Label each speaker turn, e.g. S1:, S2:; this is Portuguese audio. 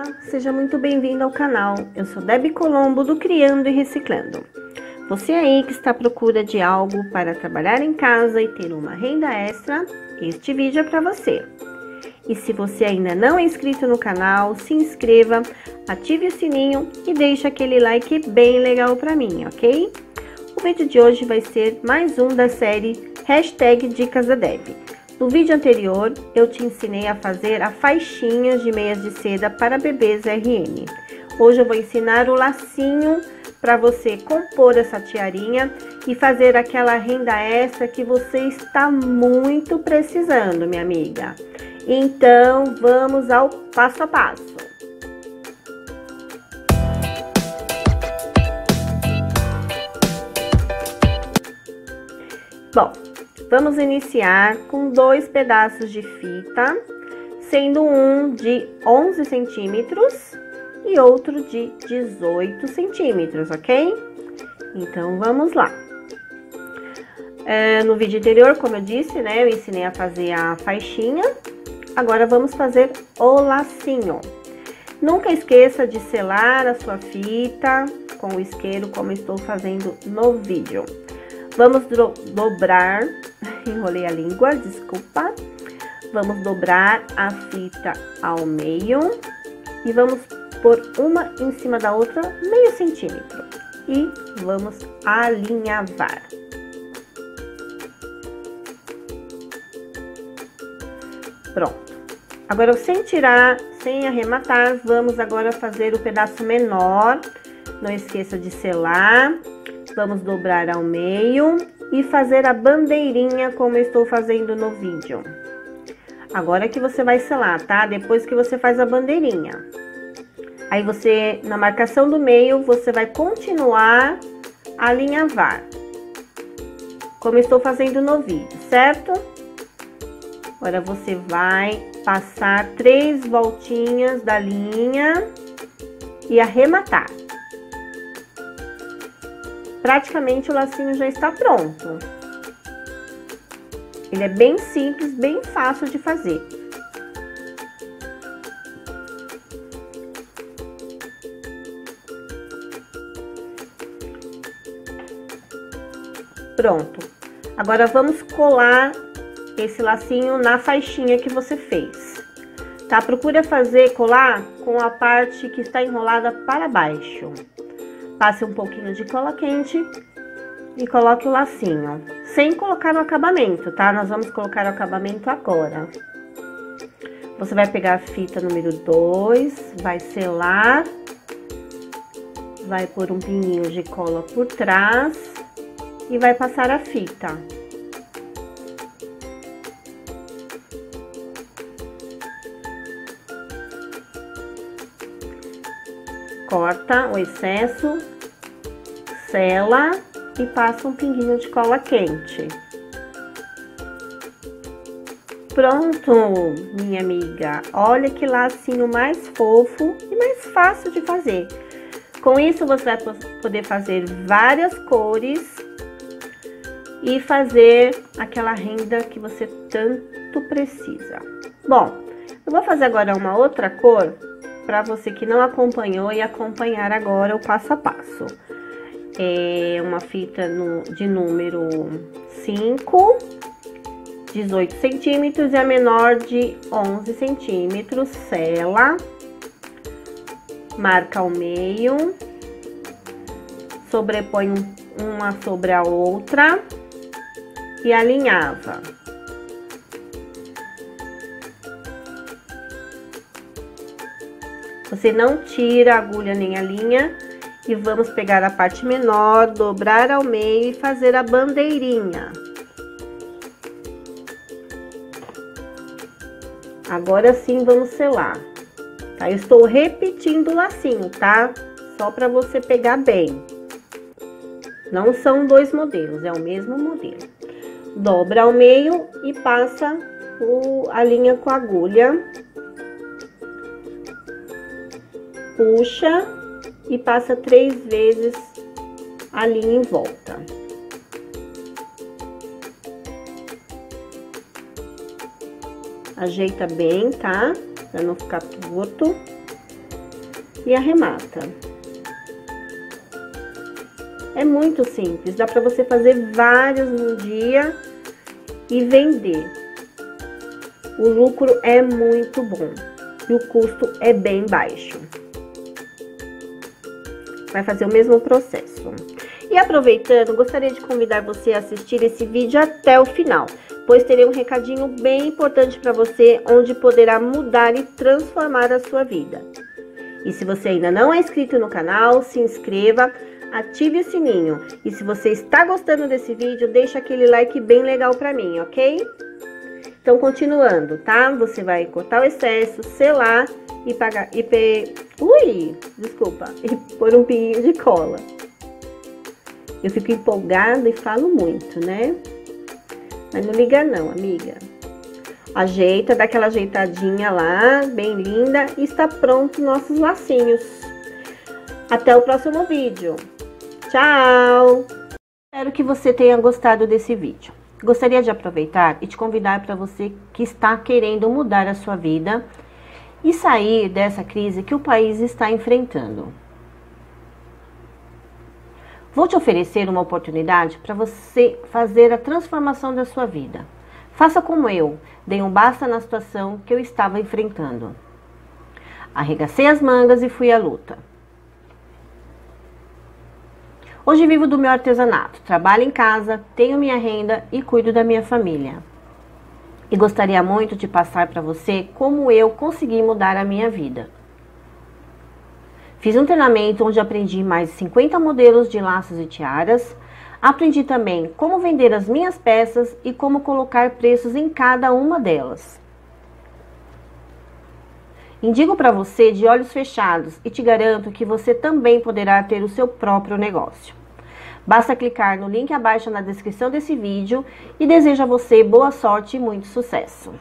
S1: Olá, seja muito bem-vindo ao canal. Eu sou Debbie Colombo do Criando e Reciclando. Você aí que está à procura de algo para trabalhar em casa e ter uma renda extra, este vídeo é para você. E se você ainda não é inscrito no canal, se inscreva, ative o sininho e deixe aquele like bem legal para mim, ok? O vídeo de hoje vai ser mais um da série Hashtag Dicas da Debbie. No vídeo anterior, eu te ensinei a fazer a faixinhas de meias de seda para bebês RM. Hoje eu vou ensinar o lacinho para você compor essa tiarinha e fazer aquela renda extra que você está muito precisando, minha amiga. Então, vamos ao passo a passo. Bom, Vamos iniciar com dois pedaços de fita, sendo um de 11 centímetros e outro de 18 centímetros, ok? Então, vamos lá. É, no vídeo anterior, como eu disse, né, eu ensinei a fazer a faixinha. Agora, vamos fazer o lacinho. Nunca esqueça de selar a sua fita com o isqueiro, como estou fazendo no vídeo. Vamos do dobrar, enrolei a língua, desculpa. Vamos dobrar a fita ao meio e vamos pôr uma em cima da outra, meio centímetro. E vamos alinhavar. Pronto. Agora, sem tirar, sem arrematar, vamos agora fazer o pedaço menor. Não esqueça de selar Vamos dobrar ao meio e fazer a bandeirinha como eu estou fazendo no vídeo. Agora que você vai selar, tá? Depois que você faz a bandeirinha. Aí você, na marcação do meio, você vai continuar a alinhavar. Como eu estou fazendo no vídeo, certo? Agora você vai passar três voltinhas da linha e arrematar. Praticamente o lacinho já está pronto. Ele é bem simples, bem fácil de fazer. Pronto. Agora vamos colar esse lacinho na faixinha que você fez. Tá? Procura fazer, colar com a parte que está enrolada para baixo. Passe um pouquinho de cola quente e coloque o lacinho, sem colocar o acabamento, tá? Nós vamos colocar o acabamento agora. Você vai pegar a fita número 2, vai selar, vai pôr um pininho de cola por trás e vai passar a fita. Corta o excesso, sela e passa um pinguinho de cola quente. Pronto, minha amiga. Olha que lacinho mais fofo e mais fácil de fazer. Com isso, você vai poder fazer várias cores e fazer aquela renda que você tanto precisa. Bom, eu vou fazer agora uma outra cor para você que não acompanhou e acompanhar agora o passo a passo. É uma fita no, de número 5, 18 centímetros e a menor de 11 centímetros, sela, marca ao meio, sobrepõe uma sobre a outra e alinhava. Você não tira a agulha nem a linha e vamos pegar a parte menor, dobrar ao meio e fazer a bandeirinha. Agora sim vamos selar. Tá? Eu estou repetindo o lacinho, tá? Só para você pegar bem. Não são dois modelos, é o mesmo modelo. Dobra ao meio e passa o, a linha com a agulha puxa e passa três vezes a linha em volta. Ajeita bem, tá? Pra não ficar torto. e arremata. É muito simples, dá para você fazer vários no dia e vender. O lucro é muito bom e o custo é bem baixo. Vai fazer o mesmo processo. E aproveitando, gostaria de convidar você a assistir esse vídeo até o final, pois terei um recadinho bem importante para você, onde poderá mudar e transformar a sua vida. E se você ainda não é inscrito no canal, se inscreva, ative o sininho. E se você está gostando desse vídeo, deixa aquele like bem legal para mim, ok? Então, continuando, tá? Você vai cortar o excesso, selar e pagar e pe... ui, desculpa, e pôr um pinho de cola. Eu fico empolgada e falo muito, né? Mas não liga não, amiga. Ajeita, dá aquela ajeitadinha lá, bem linda, e está pronto nossos lacinhos. Até o próximo vídeo. Tchau! Espero que você tenha gostado desse vídeo. Gostaria de aproveitar e te convidar para você que está querendo mudar a sua vida e sair dessa crise que o país está enfrentando. Vou te oferecer uma oportunidade para você fazer a transformação da sua vida. Faça como eu, dei um basta na situação que eu estava enfrentando. Arregacei as mangas e fui à luta. Hoje vivo do meu artesanato, trabalho em casa, tenho minha renda e cuido da minha família. E gostaria muito de passar para você como eu consegui mudar a minha vida. Fiz um treinamento onde aprendi mais de 50 modelos de laços e tiaras. Aprendi também como vender as minhas peças e como colocar preços em cada uma delas. Indico para você de olhos fechados e te garanto que você também poderá ter o seu próprio negócio. Basta clicar no link abaixo na descrição desse vídeo e desejo a você boa sorte e muito sucesso.